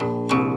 you.